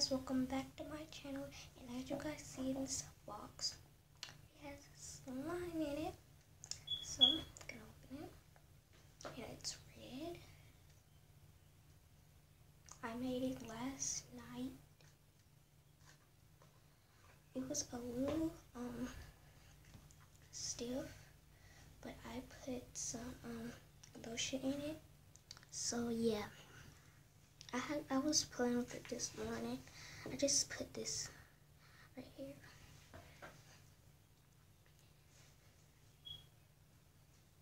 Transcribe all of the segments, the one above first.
guys welcome back to my channel. And as you guys see in this box it has slime in it. So I'm gonna open it. And it's red. I made it last night. It was a little um stiff but I put some um lotion in it. So yeah I had I was playing with it this morning. I just put this right here.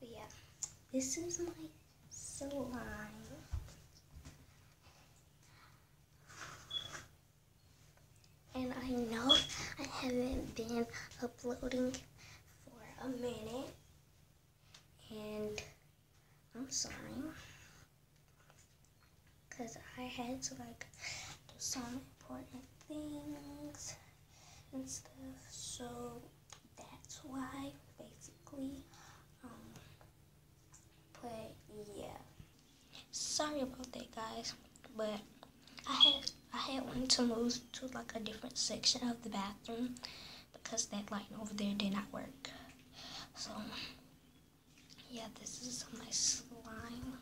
But yeah, this is my slime. And I know I haven't been uploading for a minute. And I'm sorry because I had to like do some important things and stuff. So that's why basically um but yeah. Sorry about that guys. But I had I had wanted to move to like a different section of the bathroom because that light over there did not work. So yeah, this is my slime.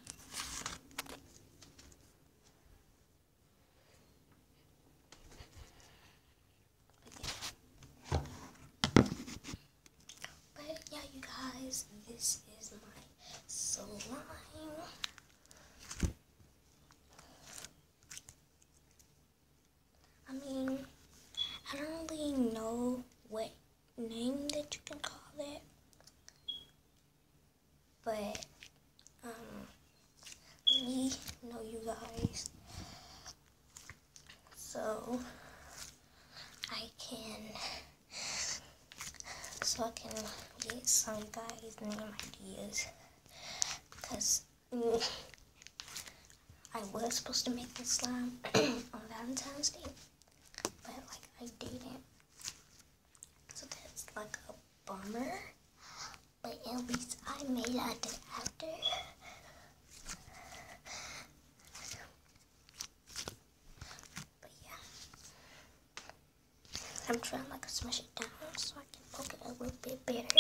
this is my slime. I mean, I don't really know what name that you can call it, but um, let me know you guys so I can I can get some guys name ideas. Because mm, I was supposed to make this slime on Valentine's Day but like I didn't. So that's like a bummer but at least I made it after but yeah I'm trying like to smash it down so I can poke it a little bit better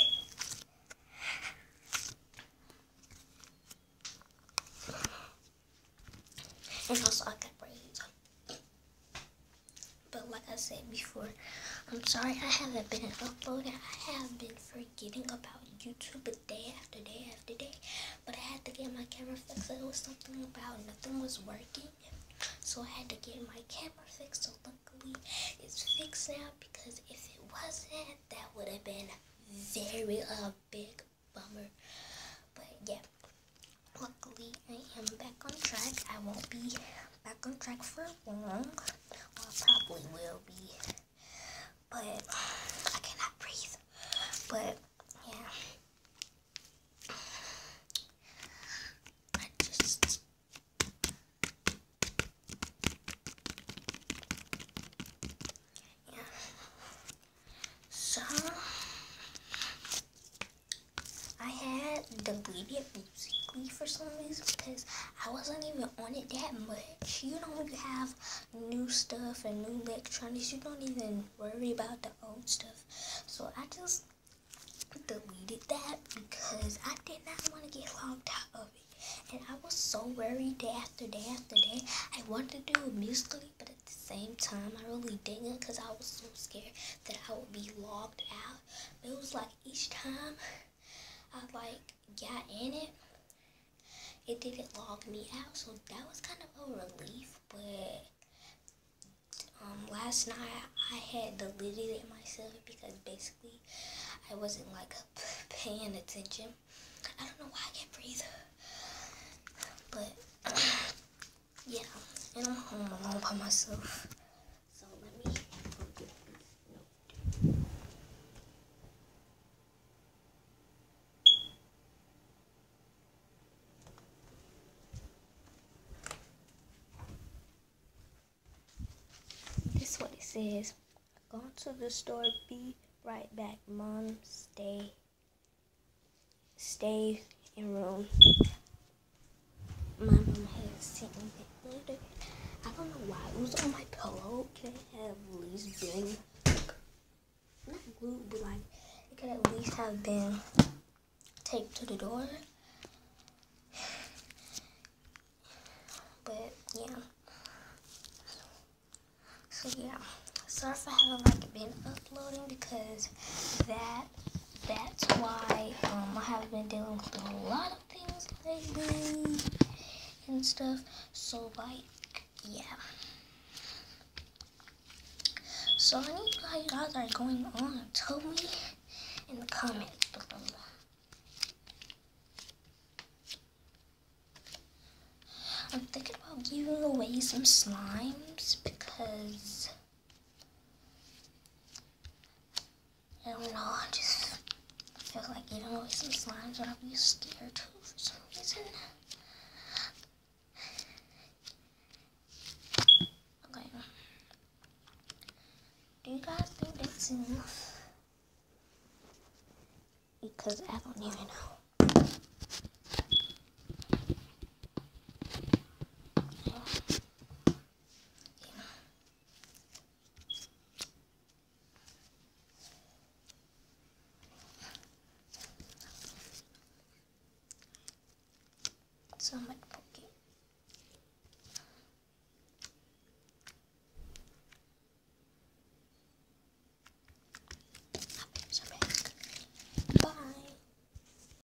And also I got braids. But like I said before, I'm sorry I haven't been uploading. I have been forgetting about YouTube day after day after day. But I had to get my camera fixed. It was something about nothing was working. So I had to get my camera fixed. So luckily it's fixed now because if it wasn't, that would have been very a uh, big bummer. But yeah luckily I am back on track. I won't be back on track for long. Well, I probably will be. But I cannot breathe. But yeah. I just yeah. So I had deleted music for some reason because I wasn't even on it that much. You know, you have new stuff and new electronics, you don't even worry about the old stuff. So I just deleted that because I did not want to get logged out of it. And I was so worried day after day after day. I wanted to do it musically, but at the same time, I really didn't because I was so scared that I would be logged out. But it was like each time I like got in it, it didn't log me out, so that was kind of a relief. But um, last night I had deleted it myself because basically I wasn't like paying attention. I don't know why I can't breathe, but yeah, and I'm home alone by myself. Says, Go to the store, be right back. Mom, stay, stay in room. My mom has sent me that letter. I don't know why it was on my pillow. Can it have at least been not glued, but like it could at least have been taped to the door. But yeah. So yeah. For having like been uploading because that that's why um, I have been dealing with a lot of things lately and stuff. So like yeah. So I need how you guys are going on. Tell me in the comments below. I'm thinking about giving away some slimes because I don't know, I just feel like giving away some slimes, but I'll be scared too for some reason. Okay. Do you guys think that's enough? Because I don't even know. So like